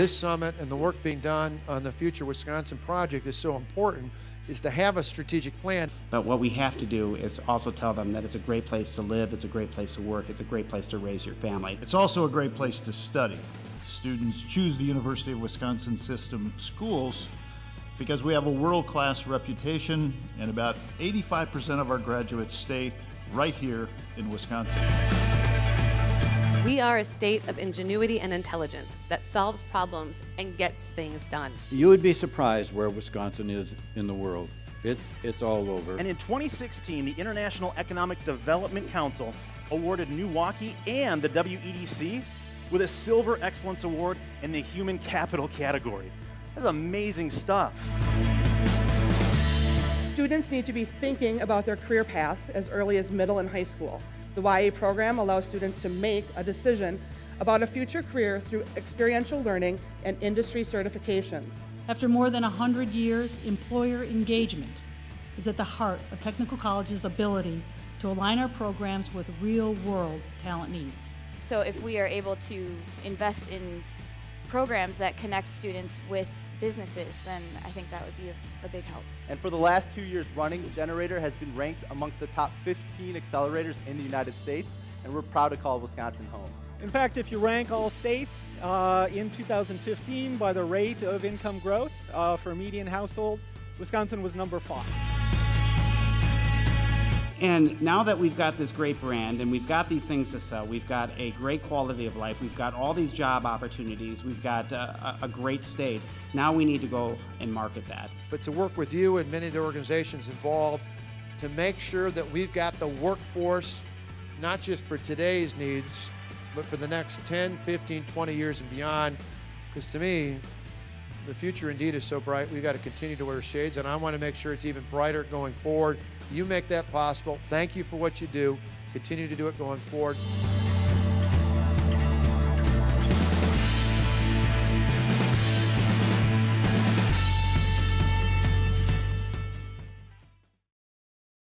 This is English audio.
this summit and the work being done on the Future Wisconsin project is so important is to have a strategic plan. But what we have to do is to also tell them that it's a great place to live, it's a great place to work, it's a great place to raise your family. It's also a great place to study. Students choose the University of Wisconsin system schools because we have a world-class reputation and about 85% of our graduates stay right here in Wisconsin. We are a state of ingenuity and intelligence that solves problems and gets things done. You would be surprised where Wisconsin is in the world. It's, it's all over. And in 2016, the International Economic Development Council awarded Milwaukee and the WEDC with a Silver Excellence Award in the Human Capital category. That's amazing stuff. Students need to be thinking about their career paths as early as middle and high school. The YA program allows students to make a decision about a future career through experiential learning and industry certifications. After more than 100 years, employer engagement is at the heart of Technical College's ability to align our programs with real world talent needs. So, if we are able to invest in programs that connect students with businesses, then I think that would be a, a, big help. And for the last two years running, gener8tor has been ranked amongst the top 15 accelerators in the United States, and we're proud to call Wisconsin home. In fact, if you rank all states uh, in 2015 by the rate of income growth uh, for a median household, Wisconsin was number five. And now that we've got this great brand and we've got these things to sell, we've got a great quality of life, we've got all these job opportunities, we've got uh, a, a great state. Now we need to go and market that. But to work with you and many of the organizations involved to make sure that we've got the workforce, not just for today's needs, but for the next 10, 15, 20 years and beyond. Because to me, the future indeed is so bright, we've got to continue to wear shades, and I want to make sure it's even brighter going forward. You make that possible. Thank you for what you do. Continue to do it going forward.